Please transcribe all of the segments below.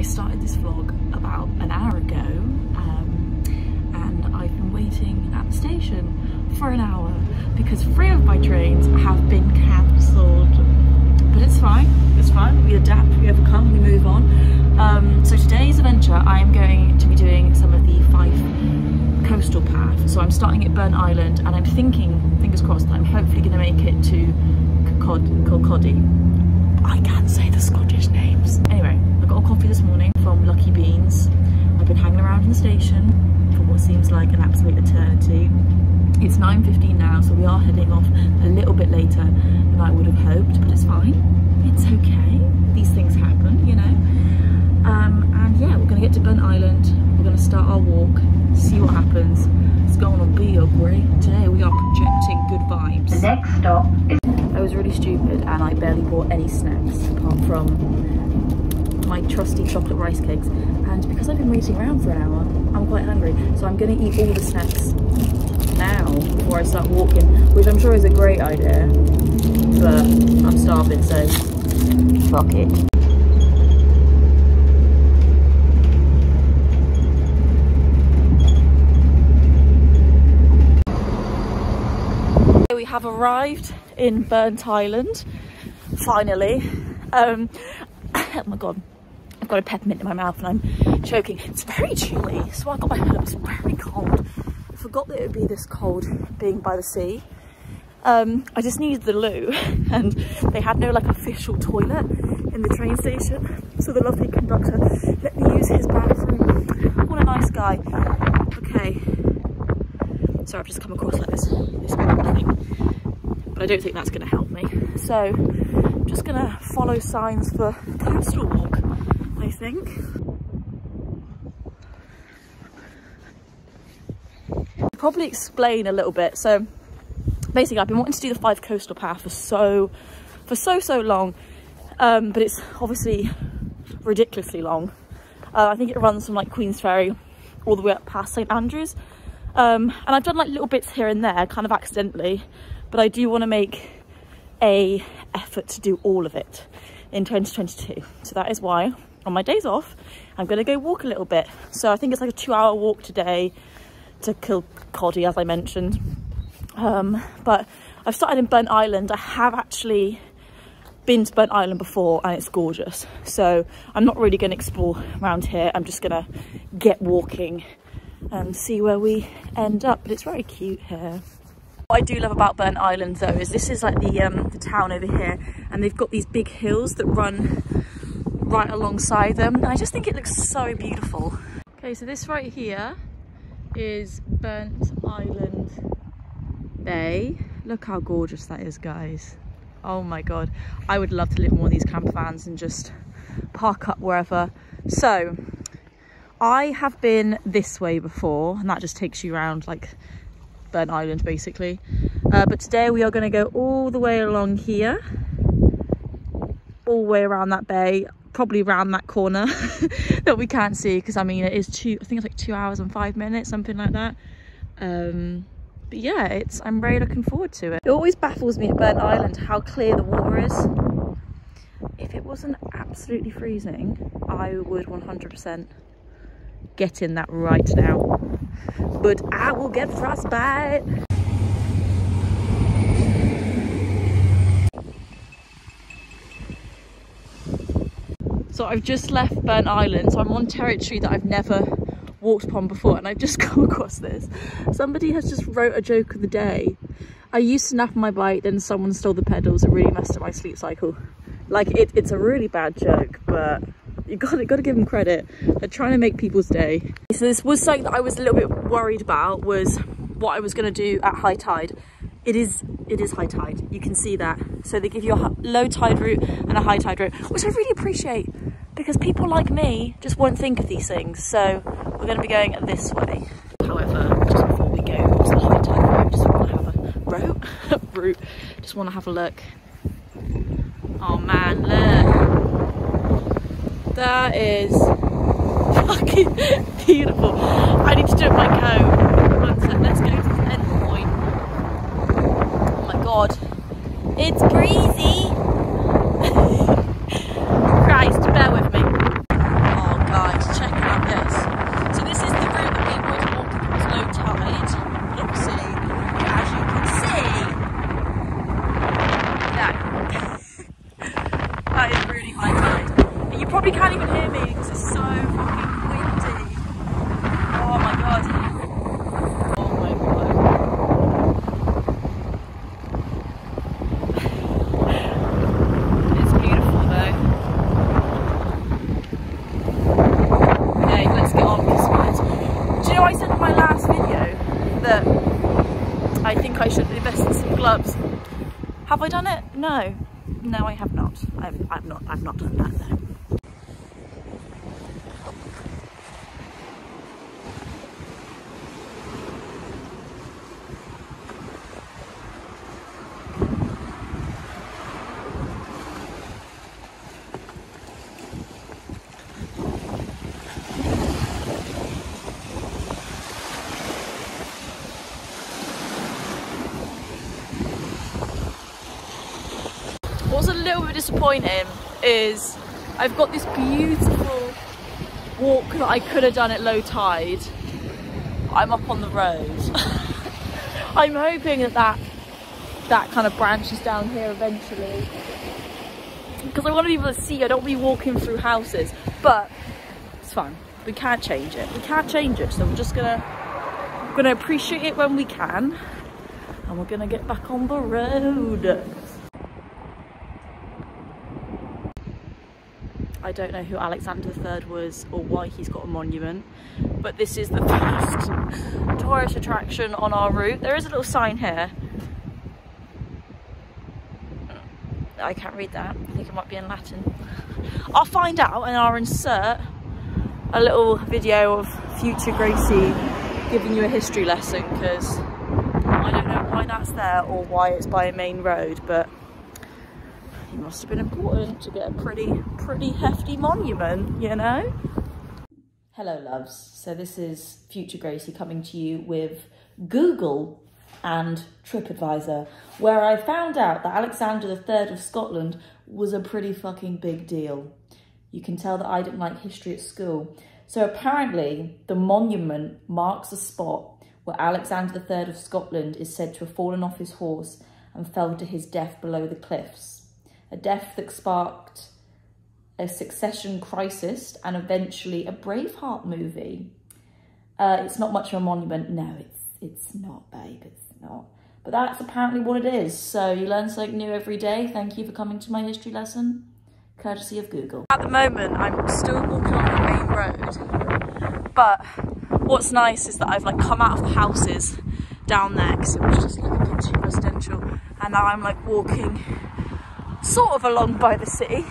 I started this vlog about an hour ago um, and I've been waiting at the station for an hour because three of my trains have been cancelled. But it's fine, it's fine, we adapt, we overcome, we move on. Um, so today's adventure I am going to be doing some of the Fife coastal path. So I'm starting at Burntisland and I'm thinking, fingers crossed, that I'm hopefully going to make it to Kirkcaldy. I can't say the Scottish names. Anyway, got a coffee this morning from Lucky Beans. I've been hanging around in the station for what seems like an absolute eternity. It's 9.15 now, so we are heading off a little bit later than I would have hoped, but it's fine. It's okay. These things happen, you know. Um, and yeah, we're gonna get to Burntisland. We're gonna start our walk, see what happens. It's going to be a great day. We are projecting good vibes. The next stop is I was really stupid and I barely bought any snacks apart from my trusty chocolate rice cakes. And because I've been waiting around for an hour, I'm quite hungry. So I'm gonna eat all the snacks now before I start walking, which I'm sure is a great idea. But I'm starving, so fuck it. We have arrived in Burntisland, finally. Um, oh my god, got a peppermint in my mouth and I'm choking. It's very chilly, so I got my herbs very cold. I forgot that it would be this cold being by the sea. Um, I just needed the loo and they had no like official toilet in the train station. So the lovely conductor let me use his bathroom. What a nice guy. Okay. Sorry, I've just come across like this, this. But I don't think that's gonna help me. So I'm just gonna follow signs for coastal walk, I think. Probably explain a little bit. So basically I've been wanting to do the Fife coastal path for so, for so, so long. Um, but it's obviously ridiculously long. Uh, I think it runs from like Queensferry all the way up past St Andrews. Um, and I've done like little bits here and there, kind of accidentally, but I do want to make a effort to do all of it in 2022. So that is why on my days off, I'm to go walk a little bit. So I think it's like a two hour walk today to Kirkcaldy, as I mentioned. Um, but I've started in Burntisland. I have actually been to Burntisland before and it's gorgeous. So I'm not really to explore around here. I'm just to get walking and see where we end up. But it's very cute here. What I do love about Burntisland though is this is like the, um, the town over here and they've got these big hills that run right alongside them and I just think it looks so beautiful. Okay, so this right here is Burnt Island Bay. Look how gorgeous that is, guys. Oh my God. I would love to live in one of these camper vans and just park up wherever. So I have been this way before and that just takes you around like Burntisland basically. Uh, but today we are going to go all the way along here, all the way around that bay, probably around that corner that we can't see because I mean it is two, I think it's like two hours and five minutes, something like that. Um, but yeah, it's I'm very looking forward to it. It always baffles me at Burntisland how clear the water is. If it wasn't absolutely freezing, I would 100% get in that right now. But I will get frostbite. So I've just left Burntisland, so I'm on territory that I've never walked upon before and I've just come across this. Somebody has just wrote a joke of the day. I used to nap on my bike, then someone stole the pedals and really messed up my sleep cycle. Like it, it's a really bad joke, but you got got to give them credit. They're trying to make people's day. So this was something that I was a little bit worried about was what I was to do at high tide. It is it is high tide. You can see that. So they give you a low tide route and a high tide route, which I really appreciate because people like me just won't think of these things. So we're going to be going this way. However, just before we go to the high tide route, just want to have a route, route. Just want to have a look. Oh man, look. That is fucking beautiful. I need to do it my coat. Let's go to the end point. Oh my god. It's breezy. Christ, bear with me. Oh probably can't even hear me because it's so fucking windy. Oh my god. Oh my god. It's beautiful though. Okay, let's get on this one. Do you know I said in my last video that I think I should invest in some gloves? Have I done it? No. No, I have not. I've, I've not. I've not done that though. What's a little bit disappointing is I've got this beautiful walk that I could have done at low tide. I'm up on the road. I'm hoping that, that that kind of branches down here eventually. Because I want to be able to see, I don't want to be walking through houses. But it's fine. We can't change it. We can't change it. So we're just gonna gonna appreciate it when we can. And we're gonna get back on the road. I don't know who Alexander III was or why he's got a monument, but this is the first tourist attraction on our route. There is a little sign here. I can't read that. I think it might be in Latin. I'll find out and I'll insert a little video of future Gracie giving you a history lesson because I don't know why that's there or why it's by a main road, but it must have been important to get a pretty, pretty hefty monument, you know? Hello, loves. So this is Future Gracie coming to you with Google and TripAdvisor, where I found out that Alexander III of Scotland was a pretty fucking big deal. You can tell that I didn't like history at school. So apparently the monument marks a spot where Alexander III of Scotland is said to have fallen off his horse and fell to his death below the cliffs a death that sparked a succession crisis and eventually a Braveheart movie. Uh, it's not much of a monument. No, it's it's not, babe. It's not. But that's apparently what it is. So you learn something new every day. Thank you for coming to my history lesson, courtesy of Google. At the moment, I'm still walking on the main road. But what's nice is that I've like come out of the houses down there because it was just like a too residential. And now I'm like walking sort of along by the city.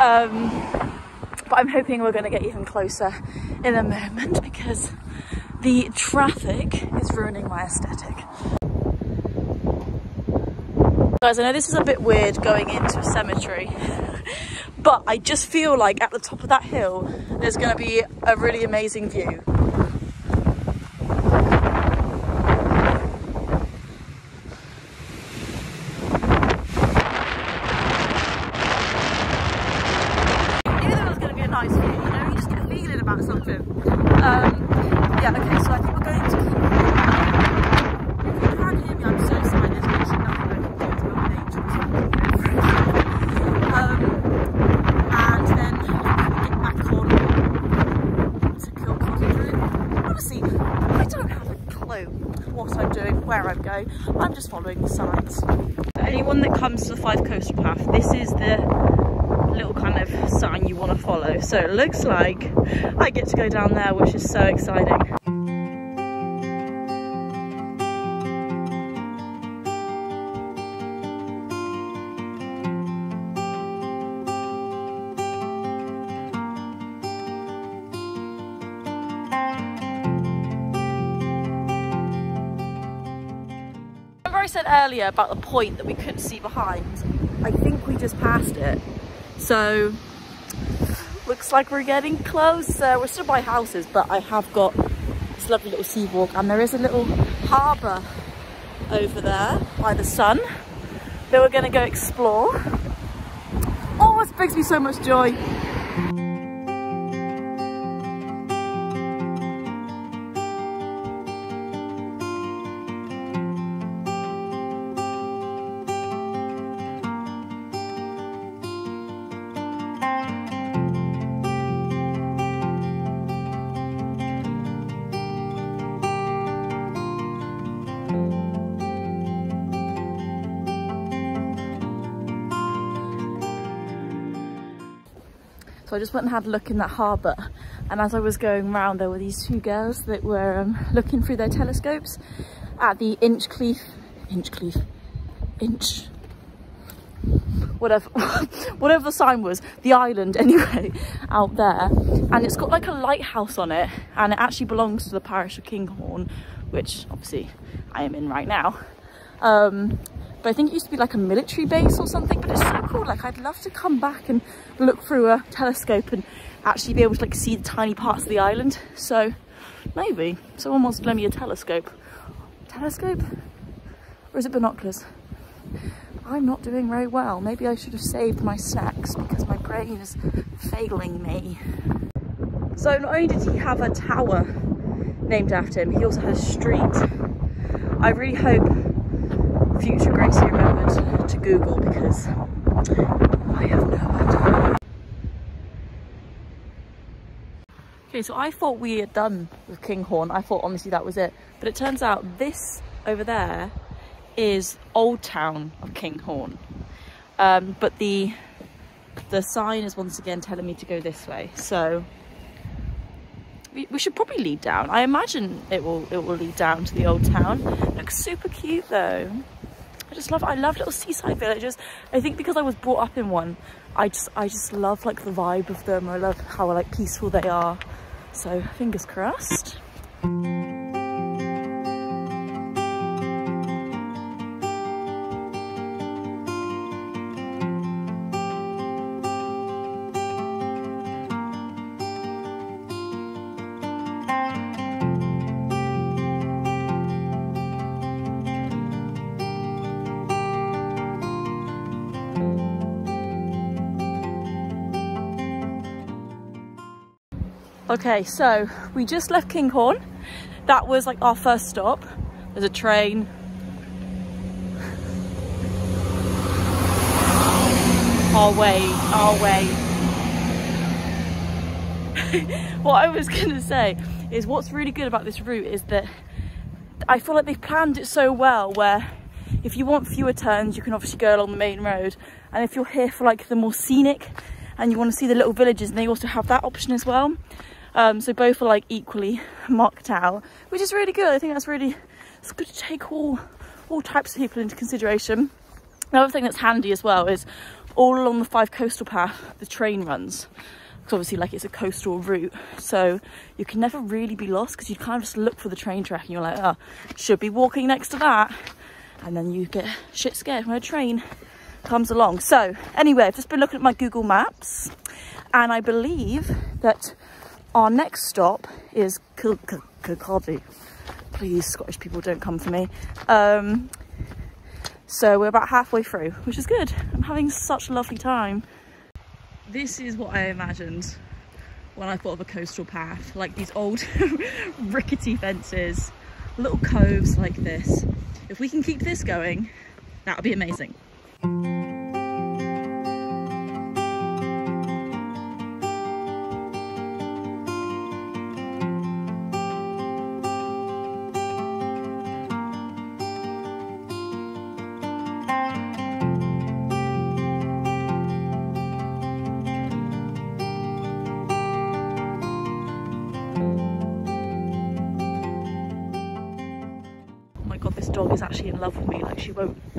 Um, but I'm hoping we're going to get even closer in a moment because the traffic is ruining my aesthetic. Guys, I know this is a bit weird going into a cemetery, but I just feel like at the top of that hill, there's going to be a really amazing view. Fife coastal path. This is the little kind of sign you want to follow. So it looks like I get to go down there which is so exciting. Said earlier about the point that we couldn't see behind, I think we just passed it. So, looks like we're getting closer. We're still by houses, but I have got this lovely little sea walk and there is a little harbour over there by the sun that we're gonna go explore. Oh, this brings me so much joy. So I just went and had a look in that harbour. And as I was going around, there were these two girls that were um, looking through their telescopes at the Inchcleaf, Inchcleaf, Inch, whatever whatever the sign was the island anyway out there and it's got like a lighthouse on it and it actually belongs to the parish of kinghorn which obviously i am in right now um, but i think it used to be like a military base or something but it's so cool like i'd love to come back and look through a telescope and actually be able to like see the tiny parts of the island so maybe someone wants to lend me a telescope telescope or is it binoculars I'm not doing very well. Maybe I should have saved my snacks because my brain is failing me. So not only did he have a tower named after him, he also had a street. I really hope future Gracie remembered to Google because I have no idea. Okay, so I thought we had done with Kinghorn. I thought honestly that was it. But it turns out this over there is Old Town of Kinghorn. Um, but the the sign is once again telling me to go this way. So we, we, should probably lead down. I imagine it will it will lead down to the old town. Looks super cute though. I just love I love little seaside villages. I think because I was brought up in one, I just I just love like the vibe of them. I love how like peaceful they are. So fingers crossed. Okay, so we just left Kinghorn. That was like our first stop. There's a train. Our way, our way. what I was gonna say is what's really good about this route is that I feel like they've planned it so well where if you want fewer turns, you can obviously go along the main road. And if you're here for like the more scenic and you want to see the little villages, they also have that option as well. Um, so both are like equally marked out, which is really good. I think that's really, it's good to take all, all types of people into consideration. Another thing that's handy as well is all along the Fife coastal path, the train runs. Because obviously like it's a coastal route. So you can never really be lost because you kind of just look for the train track and you're like, oh, should be walking next to that. And then you get shit scared when a train comes along. So anyway, I've just been looking at my Google Maps and I believe that our next stop is Kirkcaldy. Please, Scottish people, don't come for me. Um, so we're about halfway through, which is good. I'm having such a lovely time. This is what I imagined when I thought of a coastal path, like these old rickety fences, little coves like this. If we can keep this going, that would be amazing. Dog is actually in love with me. Like she won't,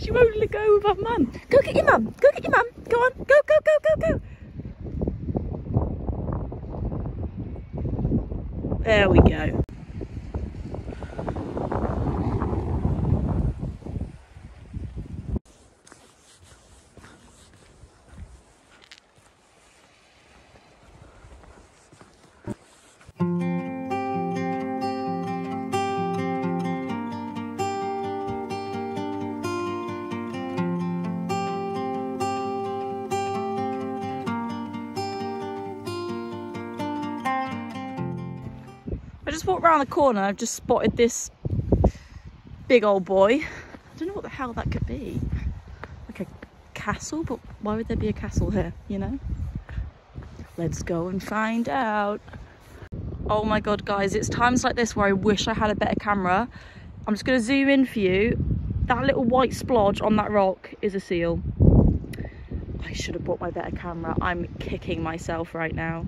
she won't let go of her mum. Go get your mum. Go get your mum. Go on. Go, go, go, go, go. There we go. Just walked around the corner, I've just spotted this big old boy. I don't know what the hell that could be. Like a castle, but why would there be a castle here, you know? Let's go and find out. Oh my God, guys, it's times like this where I wish I had a better camera. I'm just gonna zoom in for you. That little white splodge on that rock is a seal. I should have bought my better camera. I'm kicking myself right now.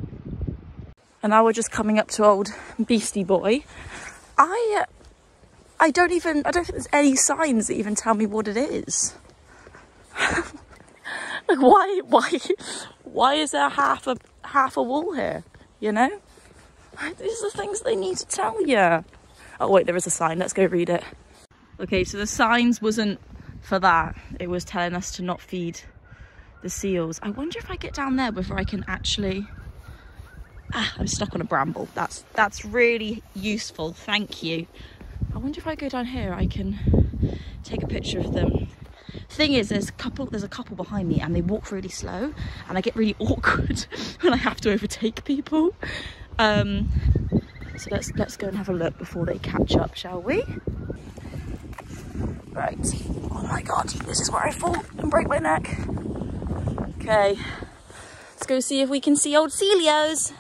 And now we're just coming up to old Beastie Boy. I, I don't even, I don't think there's any signs that even tell me what it is. like why, why, why is there half a, half a wall here? You know? These are the things they need to tell you. Oh wait, there is a sign. Let's go read it. Okay, so the signs wasn't for that. It was telling us to not feed the seals. I wonder if I get down there whether I can actually... Ah, I'm stuck on a bramble. That's that's really useful. Thank you. I wonder if I go down here, I can take a picture of them. Thing is, there's a couple. There's a couple behind me, and they walk really slow, and I get really awkward when I have to overtake people. Um, so let's let's go and have a look before they catch up, shall we? Right. Oh my god, this is where I fall and break my neck. Okay. Let's go see if we can see old Celios.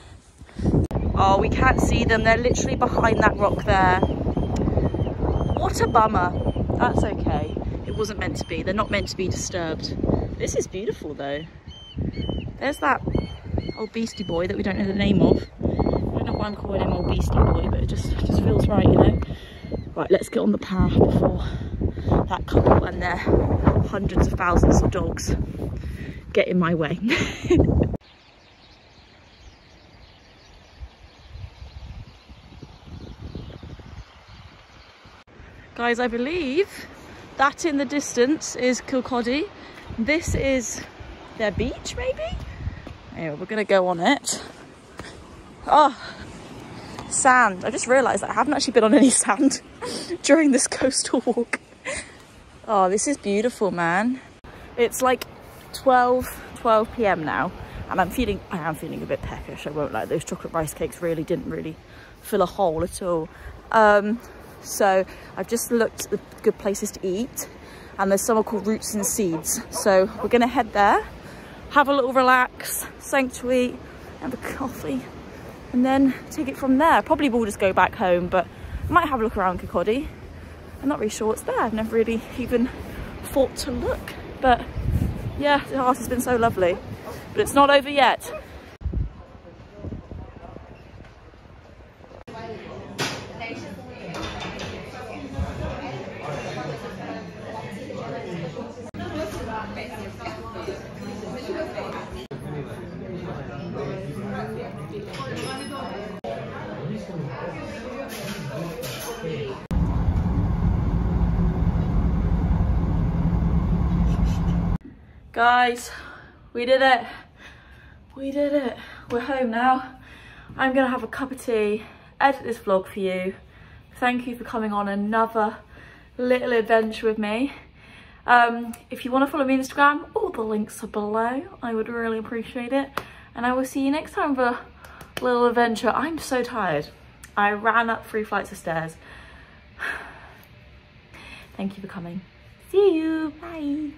Oh, we can't see them. They're literally behind that rock there. What a bummer. That's okay. It wasn't meant to be. They're not meant to be disturbed. This is beautiful though. There's that old beastie boy that we don't know the name of. I don't know why I'm calling him old beastie boy, but it just, it just feels right, you know? Right, let's get on the path before that couple and their hundreds of thousands of dogs get in my way. Guys, I believe that in the distance is Kirkcaldy. This is their beach, maybe? Anyway, we're gonna go on it. Oh, sand. I just realised I haven't actually been on any sand during this coastal walk. Oh, this is beautiful, man. It's like 12, 12 p.m. now, and I'm feeling, I am feeling a bit peckish. I won't lie. Those chocolate rice cakes really didn't really fill a hole at all. Um, so I've just looked at the good places to eat, and there's somewhere called Roots and Seeds. So we're gonna head there, have a little relax, sanctuary, have a coffee, and then take it from there. Probably we'll just go back home, but I might have a look around Kirkcaldy. I'm not really sure what's there. I've never really even thought to look. But yeah, the house has been so lovely. But it's not over yet. Guys, we did it. We did it. We're home now. I'm gonna have a cup of tea, edit this vlog for you. Thank you for coming on another little adventure with me. Um, if you wanna follow me on Instagram, all the links are below. I would really appreciate it. And I will see you next time for a little adventure. I'm so tired. I ran up three flights of stairs. Thank you for coming. See you, bye.